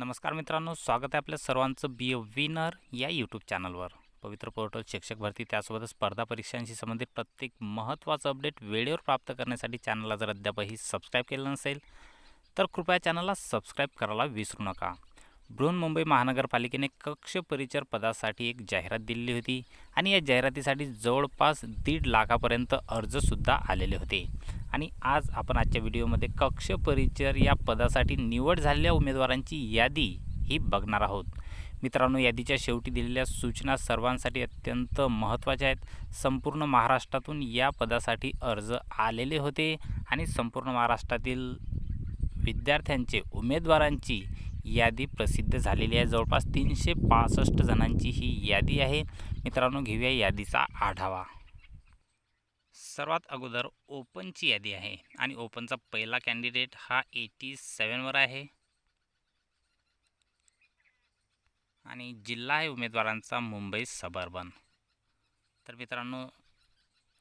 नमस्कार मित्रांनो स्वागत आहे आपल्या सर्वांचं बी ए विनर या यूट्यूब चॅनलवर. पवित्र पोर्टल शिक्षक भरती त्यासोबतच स्पर्धा परीक्षांशी संबंधित प्रत्येक महत्त्वाचं अपडेट वेळेवर प्राप्त करण्यासाठी चॅनलला जर अद्यापही सबस्क्राईब केलं नसेल तर कृपया चॅनलला सबस्क्राईब करायला विसरू नका. बृहन्मुंबई महानगरपालिकेने कक्ष परिचर पदासाठी एक जाहिरात दिलेली होती आणि या जाहिरातीसाठी जवळपास दीड लाखापर्यंत अर्जसुद्धा आलेले होते. आणि आज आपण आजच्या व्हिडिओमध्ये कक्ष परिचर या पदासाठी निवड झालेल्या उमेदवारांची यादी ही बघणार आहोत. मित्रांनो यादीच्या शेवटी दिलेल्या सूचना सर्वांसाठी अत्यंत महत्त्वाच्या आहेत. संपूर्ण महाराष्ट्रातून या पदासाठी अर्ज आलेले होते आणि संपूर्ण महाराष्ट्रातील विद्यार्थ्यांचे उमेदवारांची यादी प्रसिद्ध झालेली आहे. जवळपास तीनशे पासष्ट जणांची ही यादी आहे. मित्रांनो घेऊया यादीचा आढावा. सर्वात अगोदर ओपनची यादी आहे आणि ओपनचा पहिला कॅन्डिडेट हा एटी सेवनवर आहे. आणि जिल्हा आहे उमेदवारांचा मुंबई सबर्बन. तर मित्रांनो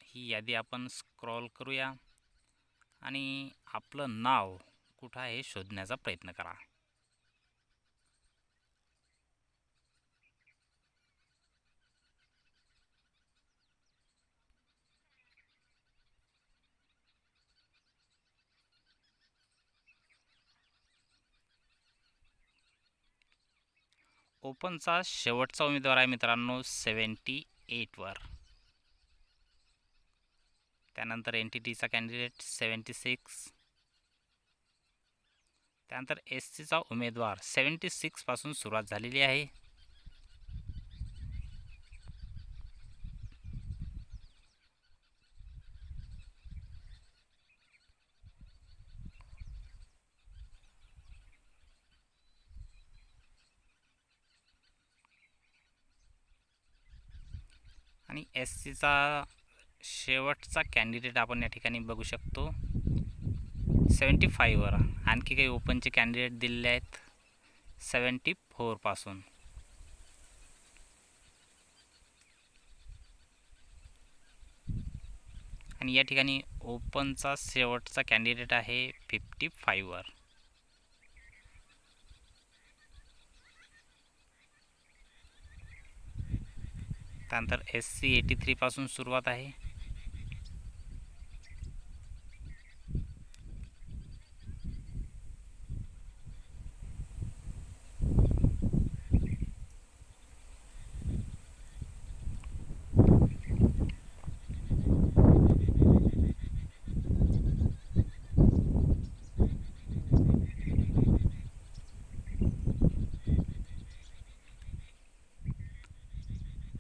ही यादी आपण स्क्रॉल करूया आणि आपलं नाव कुठं आहे शोधण्याचा प्रयत्न करा. ओपनचा शेवटचा उमेदवार आहे मित्रांनो सेवन्टी एटवर त्यानंतर एन टी टीचा कॅन्डिडेट सेवन्टी सिक्स. त्यानंतर एस सीचा उमेदवार सेवन्टी सिक्सपासून सुरुवात झालेली आहे. आणि एस सीचा शेवटचा कॅन्डिडेट आपण या ठिकाणी बघू शकतो. सेवन्टी फाईव्हवर आणखी काही ओपनचे कॅन्डिडेट दिलेले आहेत. सेवन्टी फोरपासून आणि या ठिकाणी ओपनचा शेवटचा कॅन्डिडेट आहे फिफ्टी फाईव्हवर त्यानंतर एस सी एटी थ्रीपासून सुरुवात आहे.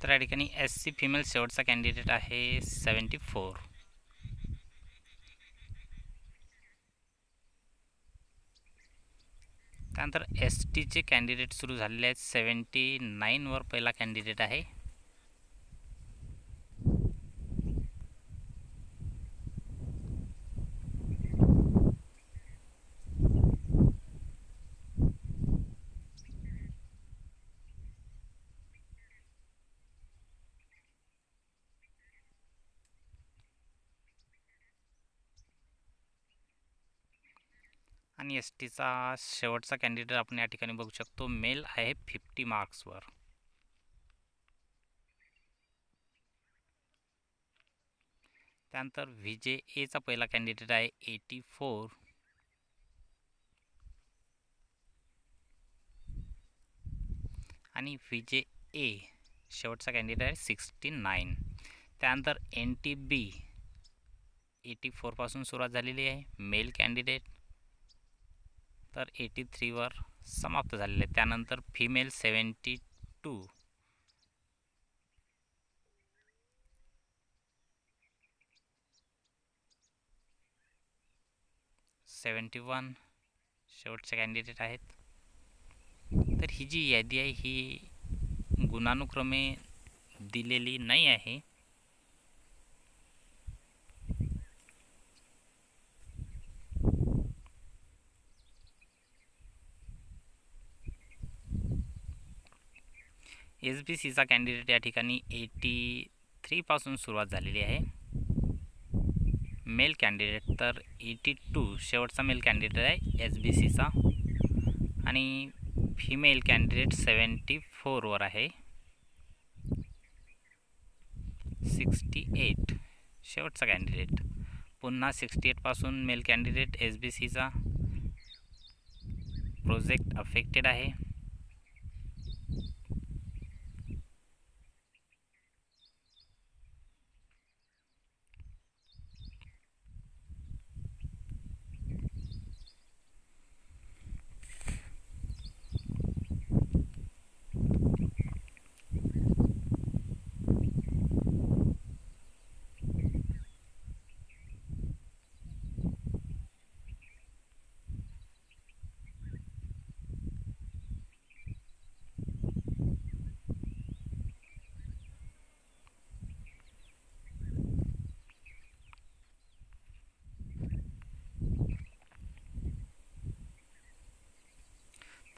तर या ठिकाणी एस सी फिमेल शेवटचा कॅन्डिडेट आहे सेवन्टी फोर त्यानंतर एस टीचे कॅन्डिडेट सुरू झालेले आहेत सेवन्टी नाईनवर पहिला कॅन्डिडेट आहे. आणि एस टीचा शेवटचा कॅन्डिडेट आपण या ठिकाणी बघू शकतो. मेल आहे फिफ्टी मार्क्सवर त्यानंतर व्ही जे एचा पहिला कॅन्डिडेट आहे एटी फोर आणि व्ही जे ए शेवटचा कॅन्डिडेट आहे सिक्स्टी नाईन त्यानंतर एन टी बी एटी फोरपासून सुरुवात झालेली आहे. मेल कॅन्डिडेट तर एटी थ्रीवर समाप्त झालेले. त्यानंतर female seventy two seventy one शेवटचे कॅन्डिडेट आहेत. तर ही जी यादी आहे ही गुणानुक्रमे दिलेली नाही आहे. एस बी सीचा कॅन्डिडेट या ठिकाणी एटी थ्रीपासून सुरुवात झालेली आहे. मेल कॅन्डिडेट तर एटी टू शेवटचा मेल कॅन्डिडेट आहे एस बी सीचा. आणि फिमेल कॅन्डिडेट सेवन्टी फोरवर आहे. सिक्स्टी एट शेवटचा कॅन्डिडेट पुन्हा सिक्स्टी एटपासून मेल कॅन्डिडेट एस बी सीचा. प्रोजेक्ट अफेक्टेड आहे.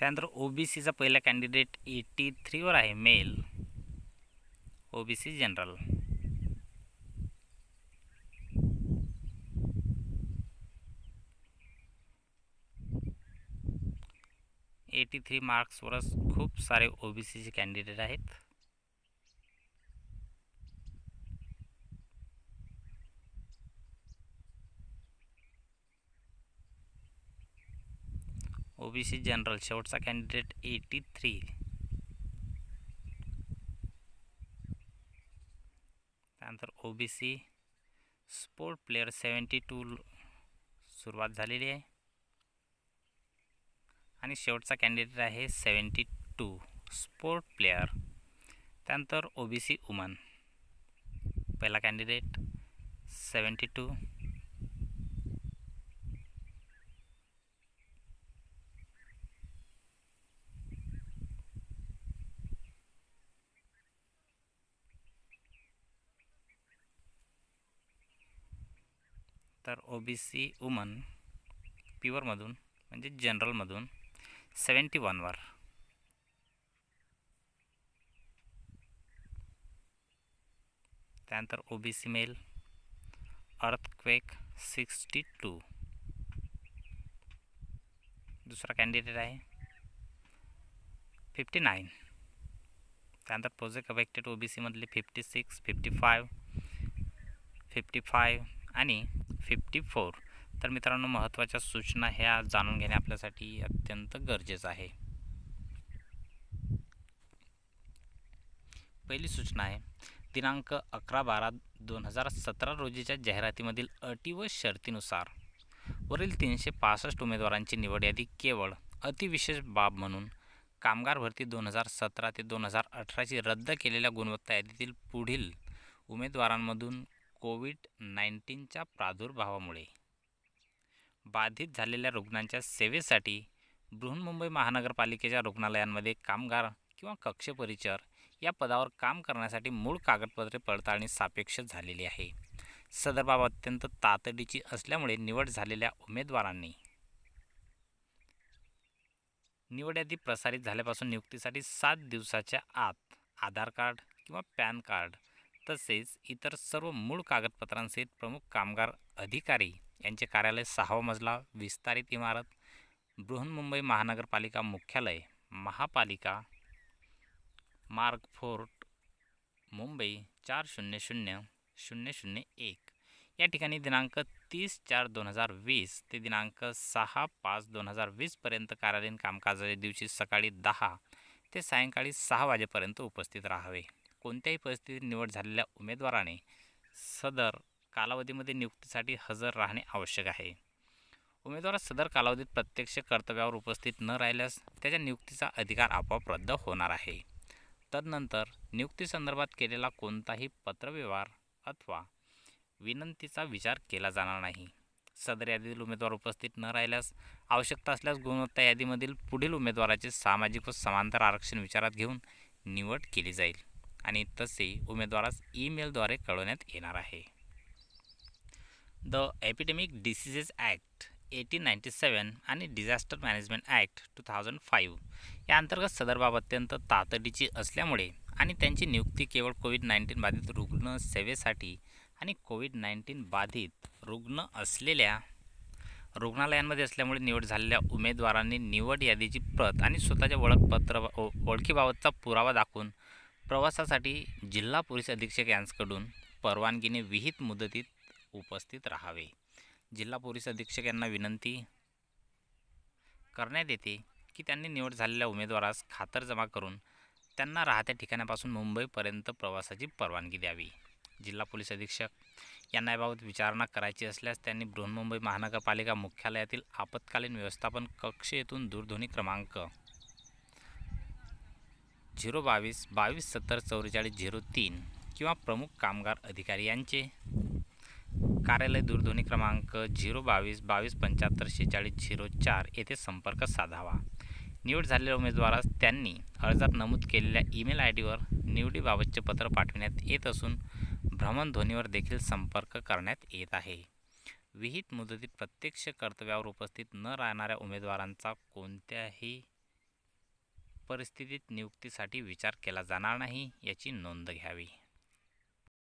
त्यानंतर ओ बी सीचा पहिला कॅन्डिडेट एटी थ्रीवर आहे male. O B C general eighty three मार्क्सवरच खूप सारे ओ बी सीचे कॅन्डिडेट आहेत. ओबीसी जनरल शेवटचा कॅन्डिडेट एटी थ्री. त्यानंतर OBC sport player seventy two सुरुवात झालेली आहे. आणि शेवटचा कॅन्डिडेट आहे सेवन्टी टू स्पोर्ट प्लेअर. त्यानंतर ओबीसी वुमन. पहिला कॅन्डिडेट सेवन्टी टू. तर ओ बी सी वुमन प्युअरमधून म्हणजे जनरलमधून सेवन्टी वनवर त्यानंतर O B C male earthquake sixty two दुसरा कॅन्डिडेट आहे फिफ्टी नाईन त्यानंतर project affected O B सीमधले fifty six fifty five fifty five आणि फिफ्टी फोर. तर मित्रांनो महत्त्वाच्या सूचना ह्या जाणून घेणे आपल्यासाठी अत्यंत गरजेचं आहे. पहिली सूचना आहे दिनांक अकरा बारा दोन हजार सतरा रोजीच्या जाहिरातीमधील अटी व शर्तीनुसार. वरील तीनशे पासष्ट उमेदवारांची निवड यादी केवळ अतिविशेष बाब म्हणून कामगार भरती दोन हजार सतरा ते दोन हजार अठराची रद्द केलेल्या गुणवत्ता यादीतील पुढील उमेदवारांमधून कोविड नाईन्टीनच्या प्रादुर्भावामुळे बाधित झालेल्या रुग्णांच्या सेवेसाठी बृहन्मुंबई महानगरपालिकेच्या रुग्णालयांमध्ये कामगार किंवा कक्षपरिचर या पदावर काम करण्यासाठी मूळ कागदपत्रे पडताळणी सापेक्ष झालेली आहे. सदर बाब अत्यंत तातडीची असल्यामुळे निवड झालेल्या उमेदवारांनी निवड यादी प्रसारित झाल्यापासून नियुक्तीसाठी सात दिवसाच्या आत आधार कार्ड किंवा पॅन कार्ड तसेच इतर सर्व मूळ कागदपत्रांसहित प्रमुख कामगार अधिकारी यांचे कार्यालय सहावा मजला विस्तारित इमारत बृहन्मुंबई महानगरपालिका मुख्यालय महापालिका मार्ग फोर्ट मुंबई चार शून्य शून्य शून्य शून्य एक. या ठिकाणी दिनांक तीस चार दोन हजार वीस ते दिनांक सहा पाच दोन हजार वीसपर्यंत कार्यालयीन कामकाजाच्या दिवशी सकाळी दहा ते सायंकाळी सहा वाजेपर्यंत उपस्थित राहावे. कोणत्याही परिस्थितीत निवड झालेल्या उमेदवाराने सदर कालावधीमध्ये नियुक्तीसाठी हजर राहणे आवश्यक आहे. उमेदवार सदर कालावधीत प्रत्यक्ष कर्तव्यावर उपस्थित न राहिल्यास त्याच्या नियुक्तीचा अधिकार आपोआप रद्द होणार आहे. तदनंतर नियुक्तीसंदर्भात केलेला कोणताही पत्रव्यवहार अथवा विनंतीचा विचार केला जाणार नाही. सदर यादीतील उमेदवार उपस्थित न राहिल्यास आवश्यकता असल्यास गुणवत्ता यादीमधील पुढील उमेदवाराचे सामाजिक व समांतर आरक्षण विचारात घेऊन निवड केली जाईल. आणि तसे उमेदवारास ईमेलद्वारे कळवण्यात येणार आहे. The epidemic diseases act eighteen ninety seven आणि disaster management act two thousand five या अंतर्गत सदर बाब अत्यंत तातडीची असल्यामुळे आणि त्यांची नियुक्ती केवळ कोविड नाईन्टीन बाधित रुग्ण सेवेसाठी आणि कोविड नाईन्टीन बाधित रुग्ण असलेल्या रुग्णालयांमध्ये असल्यामुळे निवड झालेल्या उमेदवारांनी निवड यादीची प्रत आणि स्वतःच्या ओळखपत्र ओ- ओळखीबाबतचा पुरावा दाखवून प्रवासासाठी जिल्हा पोलीस अधीक्षक यांच्याकडून परवानगीने विहित मुदतीत उपस्थित राहावे. जिल्हा पोलीस अधीक्षक यांना विनंती करण्यात येते की त्यांनी निवड झालेल्या उमेदवारास खातर जमा करून त्यांना राहत्या ठिकाणापासून मुंबईपर्यंत प्रवासाची परवानगी द्यावी. जिल्हा पोलीस अधीक्षक यांना याबाबत विचारणा करायची असल्यास त्यांनी बृहन्मुंबई महानगरपालिका मुख्यालयातील आपत्कालीन व्यवस्थापन कक्ष येथून दूरध्वनी क्रमांक झिरो बावीस बावीस सत्तर चौवेचाळीस झिरो तीन किंवा प्रमुख कामगार अधिकारी यांचे. कार्यालय दूरध्वनी क्रमांक झिरो बावीस बावीस पंच्याहत्तर शेहेचाळीस झिरो चार येथे संपर्क साधावा. निवड झालेल्या उमेदवारास त्यांनी अर्जात नमूद केलेल्या ईमेल आय डीवर निवडीबाबतचे पत्र पाठविण्यात येत असून भ्रमणध्वनीवर देखील संपर्क करण्यात येत आहे. विहित मुदतीत प्रत्यक्ष कर्तव्यावर उपस्थित न राहणाऱ्या उमेदवारांचा कोणत्याही परिस्थितीत नियुक्तीसाठी विचार केला जाणार नाही याची नोंद घ्यावी.